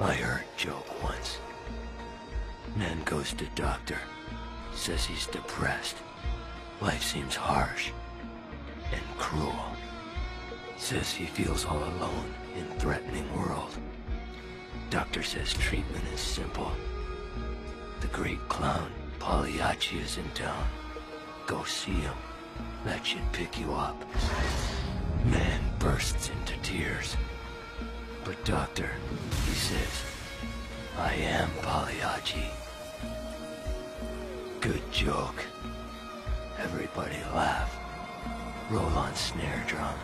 I heard joke once. Man goes to doctor, says he's depressed. Life seems harsh and cruel. Says he feels all alone in threatening world. Doctor says treatment is simple. The great clown Pagliacci is in town. Go see him. That should pick you up. Man bursts into tears. But doctor, I am Pagliacci. Good joke. Everybody laugh. Roll on snare drum.